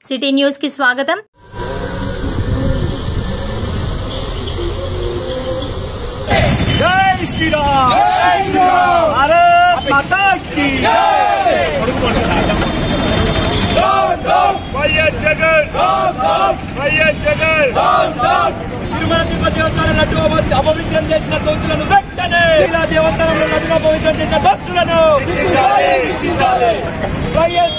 City news కి స్వాగతం జై శ్రీరామ్ జై శ్రీరామ్ భారత్ మాతా key YS Jagan YS Jagan Tirumala Tirupati దేవస్థానం లడ్డు అప- అపవిత్రం చేసిన దోషులను వెంటనే ఇలా దేవస్థానంలో లడ్డు అపవిత్రం చేసిన దోషులను వైఎస్ జగన్ వైఎస్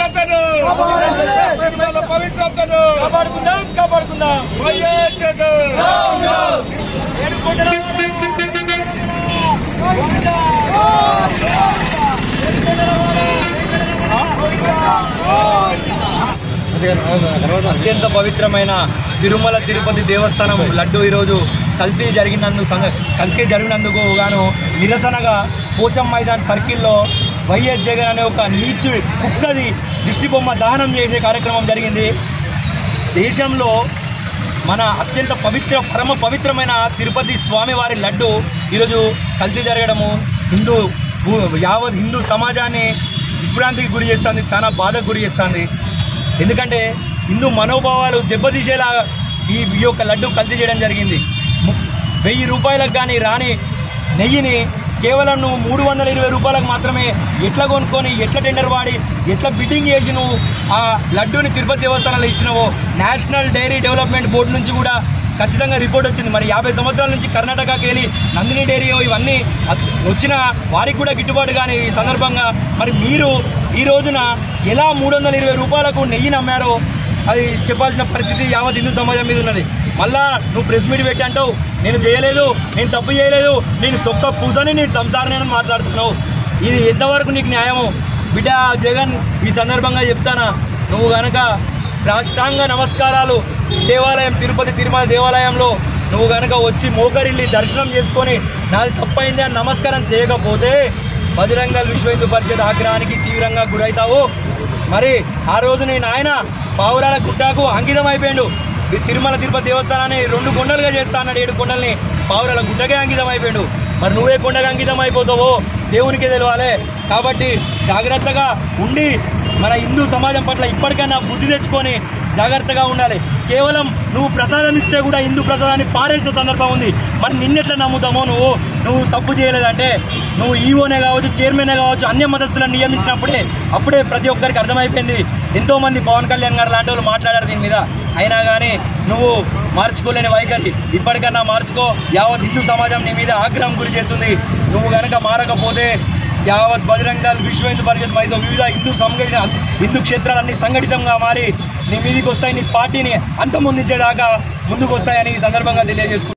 పవిత్రతను తిరుమల పవిత్రతను కాపాడుకుందాం కాపాడుకుందాం. వైఎస్ జగన్ అత్యంత పవిత్రమైన తిరుమల తిరుపతి దేవస్థానం లడ్డు ఈరోజు కల్తీ జరిగినందుకు కల్తీ జరిగినందుకు గాను నిరసనగా పోచం మైదాన్ సర్కిల్లో వైఎస్ జగన్ అనే ఒక నీచుడి కుక్కది దిష్టి బొమ్మ దహనం చేసే కార్యక్రమం జరిగింది. దేశంలో మన అత్యంత పవిత్ర పరమ పవిత్రమైన తిరుపతి స్వామివారి లడ్డు ఈరోజు కల్తీ జరగడము. హిందూ భూ- యావత్ హిందూ సమాజాన్ని విభ్రాంతికి గురి చేస్తుంది చాలా బాధకు గురి చేస్తుంది. ఎందుకంటే హిందూ మనోభావాలు దెబ్బతీసేలా ఈ ఈ యొక్క లడ్డు కల్తీ చేయడం జరిగింది. వెయ్యి రూపాయలకు కానీ రాని నెయ్యిని కేవలం నువ్వు మూడు వందల ఇరవై రూపాయలకు మాత్రమే ఎట్లా కొనుక్కొని ఎట్లా టెండర్ వాడి ఎట్లా బిడ్డింగ్ చేసి నువ్వు ఆ లడ్డూని తిరుపతి దేవస్థానంలో ఇచ్చినవో నేషనల్ డైరీ డెవలప్మెంట్ బోర్డు నుంచి కూడా ఖచ్చితంగా రిపోర్ట్ వచ్చింది. మరి యాభై సంవత్సరాల నుంచి కర్ణాటకకి వెళ్ళి నందిని డైరీ ఇవన్నీ వచ్చిన వారికి కూడా గిట్టుబాటు కానీ ఈ సందర్భంగా మరి మీరు ఈ రోజున ఎలా మూడు వందల ఇరవై రూపాయలకు నెయ్యిని అమ్మారో అది చెప్పాల్సిన పరిస్థితి యావత్ హిందూ సమాజం మీద ఉన్నది. మళ్ళా నువ్వు ప్రెస్ మీట్ పెట్టి అంటావు నేను చేయలేదు నేను తప్పు చేయలేదు నేను సొక్క పూసని నేను సంసారని మాట్లాడుతున్నావు. ఇది ఎంతవరకు నీకు న్యాయము? బిడ్డ జగన్ ఈ సందర్భంగా చెప్తానా? నువ్వు గనక సాష్టాంగ నమస్కారాలు దేవాలయం తిరుపతి తిరుమల దేవాలయంలో నువ్వు గనక వచ్చి మోకరిల్లి దర్శనం చేసుకొని నాది తప్పైంది అని నమస్కారం చేయకపోతే బజరంగల్ విశ్వ హిందూ పరిషత్ ఆగ్రహానికి తీవ్రంగా గురవుతావు మరి ఆ రోజు నేను ఆయన పావురాల గుట్టకు అంకితం అయిపోయాడు తిరుమల తిరుపతి దేవస్థానాన్ని రెండు కొండలుగా చేస్తా అన్నాడు ఏడు కొండల్ని. పావురాల గుట్టకే అంకితం అయిపోయాడు మరి నువ్వే కొండగా అంకితం అయిపోతావో దేవునికే తెలవాలి. కాబట్టి జాగ్రత్తగా ఉండి మన హిందూ సమాజం పట్ల ఇప్పటికైనా బుద్ధి తెచ్చుకొని జాగ్రత్తగా ఉండాలి. కేవలం నువ్వు ప్రసాదం ఇస్తే కూడా హిందూ ప్రసాదాన్ని పారేసిన సందర్భం ఉంది. మరి నిన్నెట్లా నమ్ముతామో నువ్వు? నువ్వు తప్పు చేయలేదంటే? నువ్వు ఈవోనే కావచ్చు చైర్మనే కావచ్చు అన్య మతస్థులను నియమించినప్పుడే అప్పుడే ప్రతి ఒక్కరికి అర్థమైపోయింది. ఎంతోమంది పవన్ కళ్యాణ్ గారు లాంటి వాళ్ళు మాట్లాడారు దీని మీద. అయినా కానీ నువ్వు మార్చుకోలేని వైఖరి. ఇప్పటికన్నా మార్చుకో. యావత్ హిందూ సమాజం నీ మీద ఆగ్రహం గురి చేస్తుంది. నువ్వు కనుక మారకపోతే యావత్ బజరంగ దళ్ విశ్వ హిందూ పరిషత్ మరియు వివిధ హిందూ సంఘటన హిందూ క్షేత్రాలన్నీ సంఘటితంగా మారి నీ మీదికి వస్తాయి నీ పార్టీని అంతమొందించేదాకా ముందుకు వస్తాయని ఈ సందర్భంగా తెలియజేసుకుంటున్నాను.